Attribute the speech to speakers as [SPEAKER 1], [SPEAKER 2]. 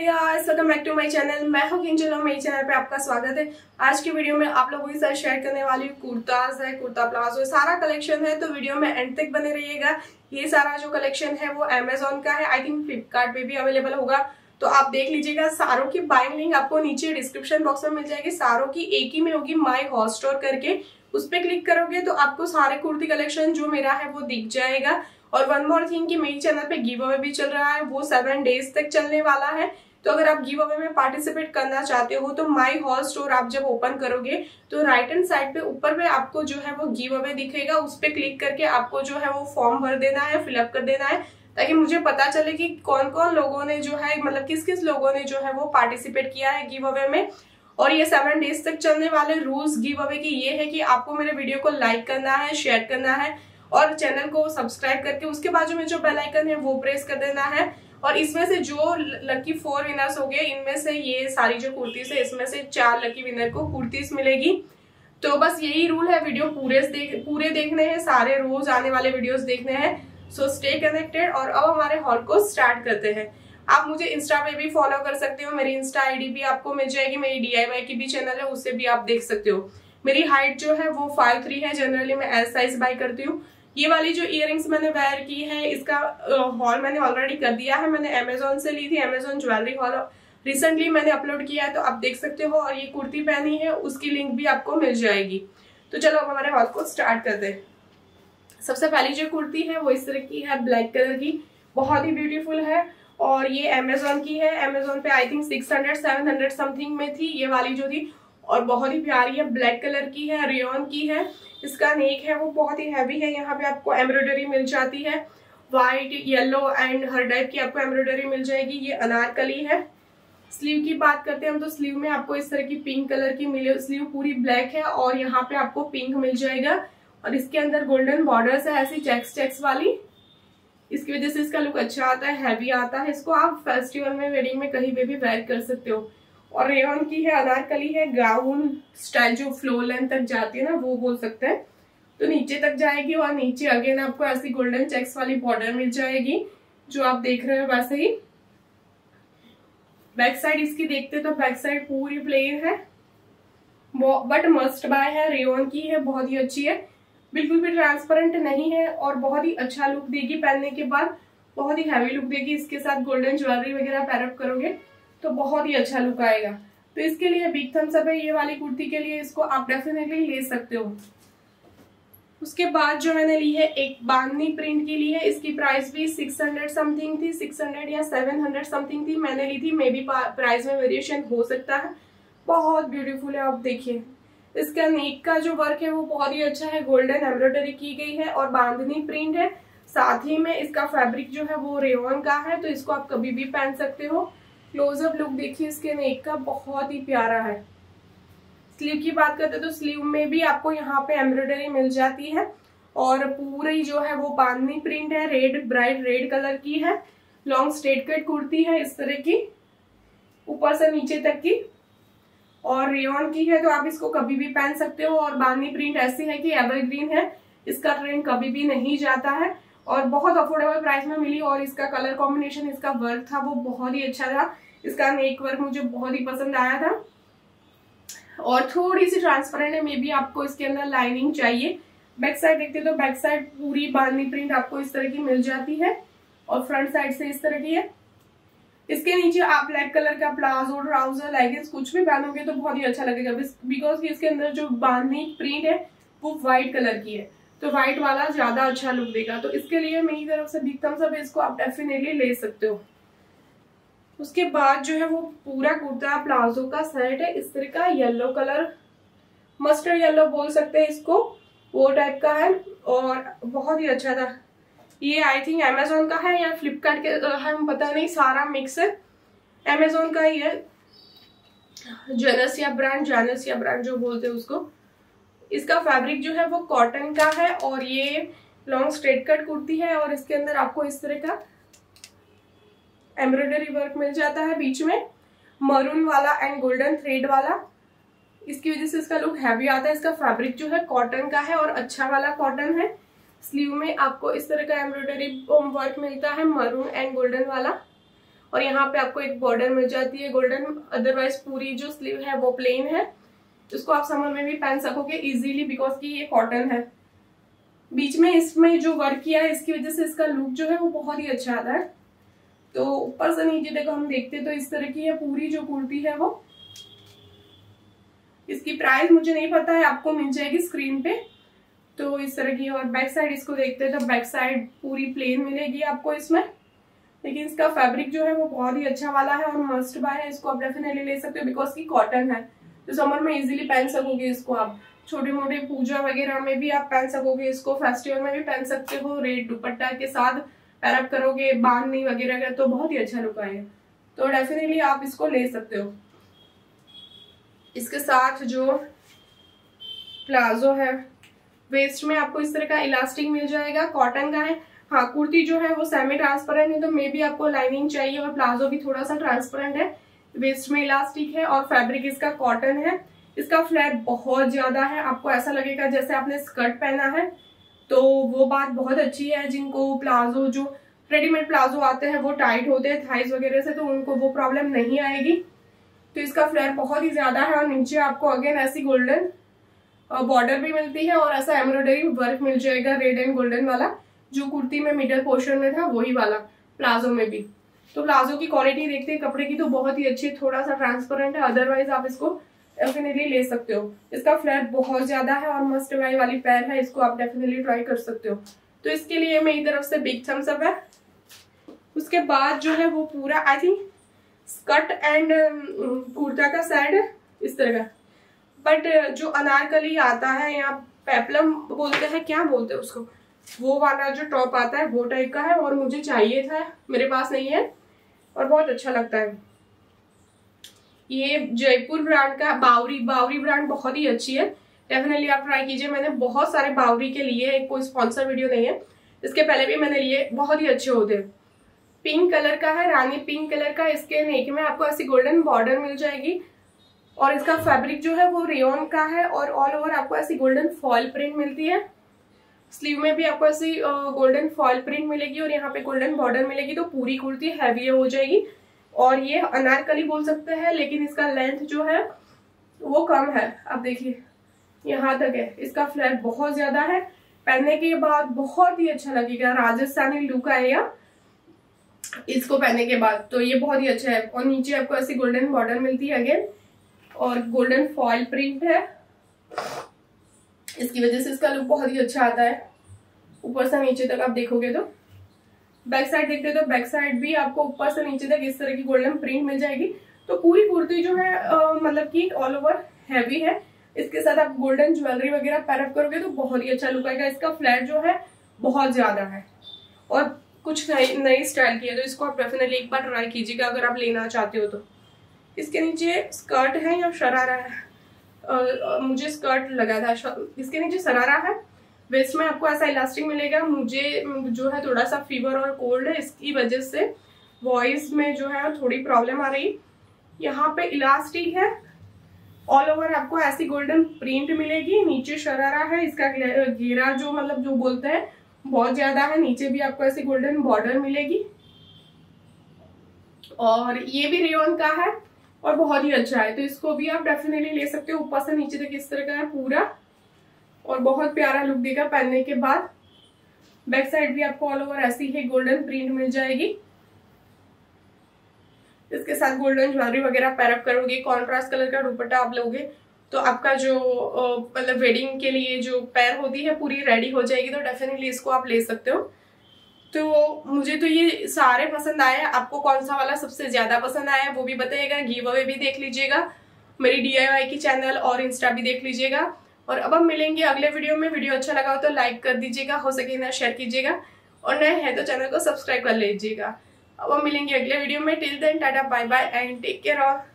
[SPEAKER 1] Welcome back to my channel मैं हूँ किंजल और मेरे चैनल पे आपका स्वागत है। आज की वीडियो में आप लोगों के साथ शेयर करने वाली कुर्ताज है, कुर्ता प्लाजो है सारा कलेक्शन है। तो वीडियो में एंड तक बने रहिएगा। ये सारा जो कलेक्शन है, वो अमेजोन का है। आई थिंक फ्लिपकार्ट पे भी अवेलेबल होगा। तो आप देख लीजिएगा, सारों की बाइंग लिंक आपको नीचे डिस्क्रिप्शन बॉक्स में मिल जाएगी। सारों की एक ही में होगी माई हॉट स्टोर करके। उस पर क्लिक करोगे तो आपको सारे कुर्ती कलेक्शन जो मेरा है, वो दिख जाएगा। और वन मोर थिंग कि मेरी चैनल पे गिव अवे भी चल रहा है। वो सेवन डेज़ तक चलने वाला है। तो अगर आप गिव अवे में पार्टिसिपेट करना चाहते हो तो माई हॉल स्टोर आप जब ओपन करोगे तो राइट हैंड साइड पे ऊपर में आपको जो है वो गिव अवे दिखेगा। उस पर क्लिक करके आपको जो है वो फॉर्म भर देना है फिलअप कर देना है, ताकि मुझे पता चले कि कौन कौन लोगों ने जो है मतलब किस किस लोगों ने जो है वो पार्टिसिपेट किया है गिव अवे में। और ये सेवन डेज़ तक चलने वाले रूल्स गिव अवे की ये है कि आपको मेरे वीडियो को लाइक करना है शेयर करना है, और चैनल को सब्सक्राइब करके उसके बाजू में जो बेल आइकन है, वो प्रेस कर देना है। और इसमें से जो लकी फोर विनर्स हो गए, इनमें से ये सारी जो कुर्तीस है, इसमें से चार लकी विनर को कुर्तीस मिलेगी। तो बस यही रूल है वीडियो पूरे देख, पूरे देखने हैं, सारे रोज आने वाले वीडियोस देखने हैं। सो स्टे कनेक्टेड और अब हमारे हॉल को स्टार्ट करते हैं। आप मुझे इंस्टा पे भी फॉलो कर सकते हो, मेरी इंस्टा आईडी भी आपको मिल जाएगी, मेरी डीआईवाई की भी चैनल है, उससे भी आप देख सकते हो। मेरी हाइट जो है, वो फाइव थ्री है जनरली मैं एल साइज़ बाई करती हूँ। ये वाली जो इयर मैंने वेयर की है, इसका हॉल मैंने ऑलरेडी कर दिया है। मैंने अमेजोन से ली थी अमेजोन ज्वेलरी हॉल रिसेंटली मैंने अपलोड किया है तो आप देख सकते हो, और ये कुर्ती पहनी है, उसकी लिंक भी आपको मिल जाएगी। तो चलो अब हमारे हॉल को स्टार्ट करते हैं। सबसे पहली जो कुर्ती है, वो इस तरह की है ब्लैक कलर की। बहुत ही ब्यूटीफुल है, और ये अमेजोन की है। अमेजोन पे I think six hundred seven hundred something में थी। ये वाली जो थी और बहुत ही प्यारी है ब्लैक कलर की है रेन की है। इसका नेक है, वो बहुत ही हैवी है। यहाँ पे आपको एम्ब्रॉयडरी मिल जाती है। व्हाइट येलो एंड हर टाइप की आपको एम्ब्रॉयडरी मिल जाएगी। ये अनारकली है। स्लीव की बात करते हैं हम तो स्लीव में आपको इस तरह की पिंक कलर की मिले स्लीव पूरी ब्लैक है और यहाँ पे आपको पिंक मिल जाएगा। और इसके अंदर गोल्डन बॉर्डर है, ऐसी चेक्स चेक्स वाली। इसकी वजह से इसका लुक अच्छा आता है हैवी आता है। इसको आप फेस्टिवल में वेडिंग में कहीं पे भी वेयर कर सकते हो। और रेयन की है अनारकली है, गाउन स्टाइल जो फ्लो लेंथ तक जाती है ना, वो बोल सकते हैं। तो नीचे तक जाएगी और नीचे अगेन आपको ऐसी गोल्डन चेक्स वाली बॉर्डर मिल जाएगी, जो आप देख रहे हो वैसे ही। बैक साइड इसकी देखते तो बैक साइड पूरी प्लेन है। बट मस्ट बाय है रेयन की है, बहुत ही अच्छी है। बिल्कुल भी ट्रांसपेरेंट नहीं है और बहुत ही अच्छा लुक देगी पहनने के बाद। बहुत ही हैवी लुक देगी, इसके साथ गोल्डन ज्वेलरी वगैरह पैरअप करोगे। तो बहुत ही अच्छा लुक आएगा। तो इसके लिए बिग थम्स अप है ये वाली कुर्ती के लिए, इसको आप डेफिनेटली ले सकते हो। उसके बाद जो मैंने ली है एक बांधनी प्रिंट की ली है इसकी प्राइस भी 600 समथिंग थी 600 या 700 समथिंग थी, मैंने ली थी मे बी प्राइस में वेरिएशन हो सकता है। बहुत ब्यूटीफुल है, आप देखिए। इसका नेक का जो वर्क है, वो बहुत ही अच्छा है गोल्डन एम्ब्रॉयडरी की गई है और बांधनी प्रिंट है। साथ ही में इसका फैब्रिक जो है, वो रेवन का है तो इसको आप कभी भी पहन सकते हो। क्लोजअप लुक देखिए, इसके नेक का बहुत ही प्यारा है। स्लीव की बात करते तो स्लीव में भी आपको यहाँ पे एम्ब्रॉयडरी मिल जाती है और पूरी जो है वो बांधनी प्रिंट है रेड ब्राइट रेड कलर की है। लॉन्ग स्ट्रेट कट कुर्ती है इस तरह की, ऊपर से नीचे तक की। और रेन की है तो आप इसको कभी भी पहन सकते हो और बांधनी प्रिंट ऐसी है कि एवरग्रीन है, इसका ट्रेंड कभी भी नहीं जाता है। और बहुत अफोर्डेबल प्राइस में मिली और इसका कलर कॉम्बिनेशन इसका वर्क था, वो बहुत ही अच्छा था। इसका नेक वर्क मुझे बहुत ही पसंद आया था। और थोड़ी सी ट्रांसपेरेंट है मे बी आपको इसके अंदर लाइनिंग चाहिए। बैक साइड देखते तो बैक साइड पूरी बांधनी प्रिंट आपको इस तरह की मिल जाती है और फ्रंट साइड से इस तरह की है। इसके नीचे आप ब्लैक कलर का प्लाजो ट्राउज़र लेगिंग्स कुछ भी पहनोगे तो बहुत ही अच्छा लगेगा। बिकॉज़ इसके अंदर जो बांधनी प्रिंट है, वो व्हाइट कलर की है। तो व्हाइट वाला ज़्यादा अच्छा लुक देगा। तो इसके लिए मेरी तरफ़ से बिग थम्स अप इसको आप डेफिनेटली ले सकते हो। उसके बाद जो है वो पूरा कुर्ता प्लाजो का सेट है। इस तरह का येलो कलर मस्टर्ड येलो बोल सकते हैं इसको। वो टाइप का है और बहुत ही अच्छा था। ये आई थिंक अमेजोन का है या फ्लिपकार्ट के हम पता नहीं, सारा मिक्स है। अमेजोन का ही है। जेनसिया ब्रांड जेनसिया ब्रांड जो बोलते हैं उसको। इसका फैब्रिक जो है वो कॉटन का है और ये लॉन्ग स्ट्रेट कट कुर्ती है और इसके अंदर आपको इस तरह का एम्ब्रॉयडरी वर्क मिल जाता है बीच में। मरून वाला एंड गोल्डन थ्रेड वाला। इसकी वजह से इसका लुक हैवी आता है। इसका फैब्रिक जो है कॉटन का है और अच्छा वाला कॉटन है। स्लीव में आपको इस तरह का एम्ब्रॉयडरी वर्क मिलता है मरून एंड गोल्डन वाला। और यहाँ पे आपको एक बॉर्डर मिल जाती है। गोल्डन अदरवाइज़ पूरी जो स्लीव है वो प्लेन है। इसको आप समर में भी पहन सकोगे इजीली बिकॉज़ की ये कॉटन है। बीच में इसमें जो वर्क किया है, इसकी वजह से इसका लुक जो है वो बहुत ही अच्छा आता है। तो ऊपर से नीचे देखो, हम देखते तो इस तरह की है, पूरी जो कुर्ती है वो। इसकी प्राइस मुझे नहीं पता है, आपको मिल जाएगी स्क्रीन पे। तो इस तरह की और बैक साइड इसको देखते हैं तो बैक साइड पूरी प्लेन मिलेगी आपको इसमें। लेकिन इसका फैब्रिक जो है वो बहुत ही अच्छा वाला है और मस्ट बाय है, इसको आप डेफिनेटली ले सकते हो बिकॉज़ की कॉटन है। तो समर में इजीली पहन सकोगे इसको आप। छोटे मोटे पूजा वगैरह में भी आप पहन सकोगे इसको। फेस्टिवल में भी पहन सकते हो। रेड दुपट्टा के साथ पैरअप करोगे। बांधनी वगैरह का तो बहुत ही अच्छा लुक आएगा तो डेफिनेटली आप इसको ले सकते हो। इसके साथ जो प्लाजो है वेस्ट में आपको इस तरह का इलास्टिक मिल जाएगा। कॉटन का है। हाँ कुर्ती जो है वो सेमी ट्रांसपेरेंट है तो मे भी आपको लाइनिंग चाहिए और प्लाजो भी थोड़ा सा ट्रांसपेरेंट है। वेस्ट में इलास्टिक है और फैब्रिक इसका कॉटन है। इसका फ्लैट बहुत ज़्यादा है। आपको ऐसा लगेगा जैसे आपने स्कर्ट पहना है। तो वो बात बहुत अच्छी है जिनको प्लाजो, जो रेडीमेड प्लाजो आते हैं, वो टाइट होते हैं थाइज वगैरह से तो उनको वो प्रॉब्लम नहीं आएगी। तो इसका फ्लेयर बहुत ही ज़्यादा है और नीचे आपको अगेन ऐसी गोल्डन बॉर्डर भी मिलती है और ऐसा एम्ब्रॉयडरी वर्क मिल जाएगा, रेड एंड गोल्डन वाला, जो कुर्ती में मिडल पोर्शन में था, वही वाला, प्लाजो में भी। तो प्लाजो की क्वालिटी देखते हैं, कपड़े की तो बहुत ही अच्छी थोड़ा सा ट्रांसपेरेंट है अदरवाइज़ आप इसको डेफिनेटली ले सकते हो। इसका फ्लैट बहुत ज़्यादा है और मस्ट वाई वाली पैर है, इसको आप डेफिनेटली ट्राई कर सकते हो। तो इसके लिए मेरी तरफ़ से बिग थम्स अप है। उसके बाद जो है वो पूरा I think skirt and kurta का साइड इस तरह का। बट जो अनारकली आता है या पेपलम बोलते हैं, क्या बोलते हैं उसको? वो वाला जो टॉप आता है, वो टाइप का है और मुझे चाहिए था, मेरे पास नहीं है। और बहुत अच्छा लगता है। ये जयपुर ब्रांड का बावरी बावरी ब्रांड बहुत ही अच्छी है। डेफिनेटली आप ट्राई कीजिए। मैंने बहुत सारे बावरी के लिए कोई स्पॉन्सर वीडियो नहीं है। इसके पहले भी मैंने लिए, बहुत ही अच्छे होते। हैं पिंक कलर का है, रानी पिंक कलर का। इसके नेक में आपको ऐसी गोल्डन बॉर्डर मिल जाएगी। और इसका फैब्रिक जो है वो रेन का है और ऑल ओवर आपको ऐसी गोल्डन फॉल प्रिंट मिलती है। स्लीव में भी आपको ऐसी गोल्डन फॉल प्रिंट मिलेगी और यहाँ पे गोल्डन बॉर्डर मिलेगी तो पूरी कुर्ती हैवी हो जाएगी। और ये अनारकली बोल सकते हैं, लेकिन इसका लेंथ जो है, वो कम है। अब देखिए, यहाँ तक है। इसका फ्लैट बहुत ज़्यादा है। पहनने के बाद बहुत ही अच्छा लगेगा। राजस्थानी लुक आएगा इसको पहनने के बाद तो ये बहुत ही अच्छा है। और नीचे आपको ऐसी गोल्डन बॉर्डर मिलती है अगेन और गोल्डन फॉइल प्रिंट है। इसकी वजह से इसका लुक बहुत ही अच्छा आता है। ऊपर से नीचे तक आप देखोगे तो। बैक साइड देखते हो तो बैक साइड भी आपको ऊपर से नीचे तक इस तरह की गोल्डन प्रिंट मिल जाएगी। तो पूरी कुर्ती जो है मतलब कि ऑल ओवर हैवी है। इसके साथ आप गोल्डन ज्वेलरी वगैरह पैरअप करोगे तो बहुत ही अच्छा लुक आएगा। इसका फ्लैट जो है, बहुत ज़्यादा है। और कुछ नई नई स्टाइल की है तो इसको आप डेफिनेटली एक बार ट्राई कीजिएगा अगर आप लेना चाहते हो तो। इसके नीचे स्कर्ट है या शरारा है? मुझे स्कर्ट लगा था इसके नीचे सरारा है। वेस्ट में आपको ऐसा इलास्टिक मिलेगा। मुझे, जो है थोड़ा सा फीवर और कोल्ड है, इसकी वजह से वॉइस में जो है थोड़ी प्रॉब्लम आ रही। यहाँ पे इलास्टिक है। ऑल ओवर आपको ऐसी गोल्डन प्रिंट मिलेगी। नीचे शरारा है। इसका घेरा जो मतलब जो बोलते हैं, बहुत ज़्यादा है। नीचे भी आपको ऐसी गोल्डन बॉर्डर मिलेगी। और ये भी रेन का है। और बहुत ही अच्छा है। तो इसको भी आप डेफिनेटली ले सकते हो। ऊपर से नीचे तक इस तरह का है पूरा। और बहुत प्यारा लुक देगा पहनने के बाद। बैक साइड भी आपको ऑल ओवर ऐसी ही गोल्डन प्रिंट मिल जाएगी। इसके साथ गोल्डन ज्वेलरी वगैरह पैरअप करोगे। कॉन्ट्रास्ट कलर का दुपट्टा आप लोगे तो आपका जो मतलब वेडिंग के लिए जो पैर होती है, पूरी रेडी हो जाएगी। तो डेफिनेटली इसको आप ले सकते हो। तो मुझे तो ये सारे पसंद आए। आपको कौन सा वाला सबसे ज़्यादा पसंद आया, वो भी बताइएगा। गिव अवे भी देख लीजिएगा। मेरी डी की चैनल और इंस्टा भी देख लीजिएगा। और अब हम मिलेंगे अगले वीडियो में। वीडियो अच्छा लगा हो तो लाइक कर दीजिएगा, हो सके ना शेयर कीजिएगा। और नए हैं तो चैनल को सब्सक्राइब कर लीजिएगा। अब हम मिलेंगे अगले वीडियो में। Till then tata bye bye and take care all